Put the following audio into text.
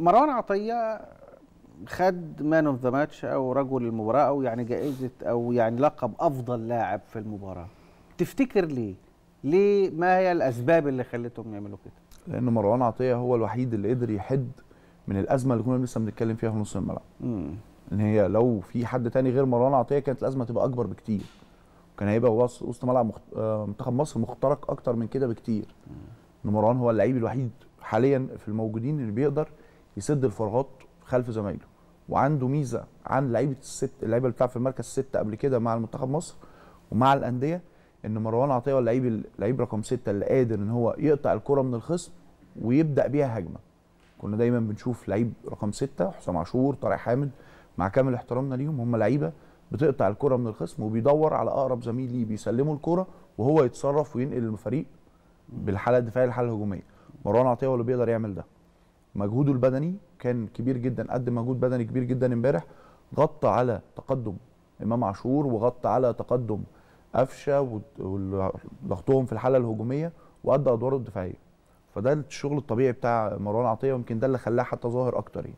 مروان عطية خد man of the match أو رجل المباراة أو يعني جائزة أو يعني لقب أفضل لاعب في المباراة. تفتكر ليه؟ ليه؟ ما هي الأسباب اللي خلتهم يعملوا كده؟ لأن مروان عطية هو الوحيد اللي قدر يحد من الأزمة اللي كنا لسه بنتكلم فيها في نص الملعب. إن هي لو في حد تاني غير مروان عطية كانت الأزمة تبقى أكبر بكتير. كان هيبقى وسط وسط ملعب مخت... آه، منتخب مصر مخترق أكتر من كده بكتير. إن مروان هو اللعيب الوحيد حاليا في الموجودين اللي بيقدر يسد الفراغات خلف زمايله وعنده ميزة عن لعيبة الست اللعيبة اللي بتلعب في المركز الست قبل كده مع المنتخب مصر ومع الأندية إن مروان عطية هو اللعيب اللعيب رقم ستة اللي قادر إن هو يقطع الكرة من الخصم ويبدأ بيها هجمة. كنا دايما بنشوف لعيب رقم ستة حسام عاشور طارق حامد مع كامل احترامنا ليهم هم لعيبة بتقطع الكرة من الخصم وبيدور على أقرب زميل ليه بيسلمه الكرة وهو يتصرف وينقل الفريق بالحالة الدفاعية للحاله الهجومية. مروان عطية هو اللي بيقدر يعمل ده. مجهوده البدني كان كبير جدا قدم مجهود بدني كبير جدا امبارح غطى على تقدم إمام عاشور وغطى على تقدم قفشة وضغطهم في الحالة الهجومية وأدى أدواره الدفاعية. فده الشغل الطبيعي بتاع مروان عطية ويمكن ده اللي خلاه حتى ظاهر أكتر يعني.